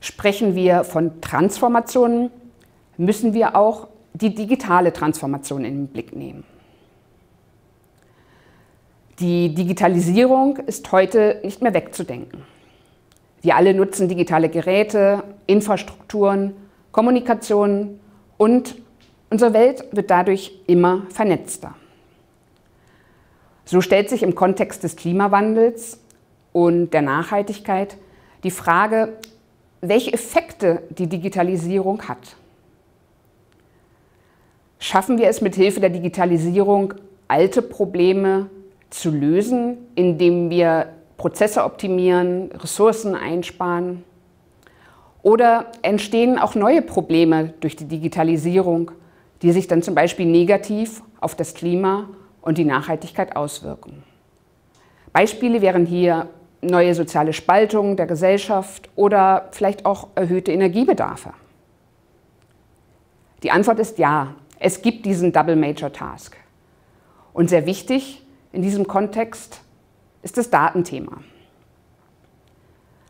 Sprechen wir von Transformationen, müssen wir auch die digitale Transformation in den Blick nehmen. Die Digitalisierung ist heute nicht mehr wegzudenken. Wir alle nutzen digitale Geräte, Infrastrukturen, Kommunikation und unsere Welt wird dadurch immer vernetzter. So stellt sich im Kontext des Klimawandels und der Nachhaltigkeit die Frage, welche Effekte die Digitalisierung hat. Schaffen wir es mit Hilfe der Digitalisierung, alte Probleme zu lösen, indem wir Prozesse optimieren, Ressourcen einsparen? Oder entstehen auch neue Probleme durch die Digitalisierung, die sich dann zum Beispiel negativ auf das Klima und die Nachhaltigkeit auswirken? Beispiele wären hier neue soziale Spaltung der Gesellschaft oder vielleicht auch erhöhte Energiebedarfe. Die Antwort ist ja, es gibt diesen Double Major Task. Und sehr wichtig in diesem Kontext ist das Datenthema.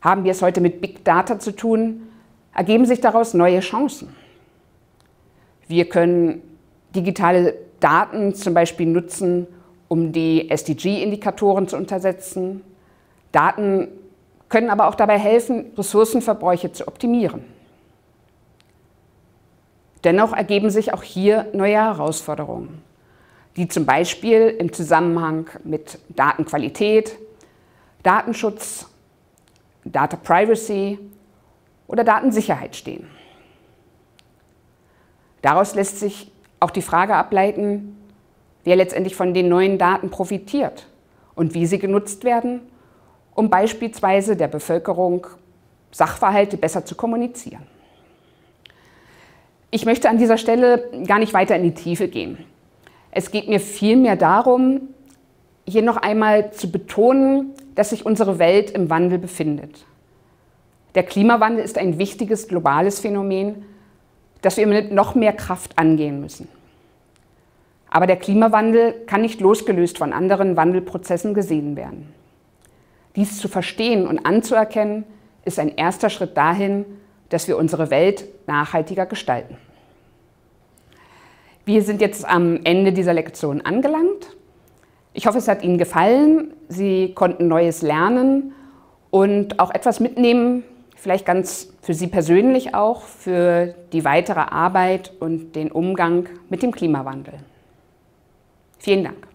Haben wir es heute mit Big Data zu tun, ergeben sich daraus neue Chancen. Wir können digitale Daten zum Beispiel nutzen, um die SDG-Indikatoren zu untersetzen. Daten können aber auch dabei helfen, Ressourcenverbräuche zu optimieren. Dennoch ergeben sich auch hier neue Herausforderungen die zum Beispiel im Zusammenhang mit Datenqualität, Datenschutz, Data Privacy oder Datensicherheit stehen. Daraus lässt sich auch die Frage ableiten, wer letztendlich von den neuen Daten profitiert und wie sie genutzt werden, um beispielsweise der Bevölkerung Sachverhalte besser zu kommunizieren. Ich möchte an dieser Stelle gar nicht weiter in die Tiefe gehen. Es geht mir vielmehr darum, hier noch einmal zu betonen, dass sich unsere Welt im Wandel befindet. Der Klimawandel ist ein wichtiges globales Phänomen, das wir mit noch mehr Kraft angehen müssen. Aber der Klimawandel kann nicht losgelöst von anderen Wandelprozessen gesehen werden. Dies zu verstehen und anzuerkennen, ist ein erster Schritt dahin, dass wir unsere Welt nachhaltiger gestalten. Wir sind jetzt am Ende dieser Lektion angelangt. Ich hoffe, es hat Ihnen gefallen. Sie konnten Neues lernen und auch etwas mitnehmen, vielleicht ganz für Sie persönlich auch, für die weitere Arbeit und den Umgang mit dem Klimawandel. Vielen Dank.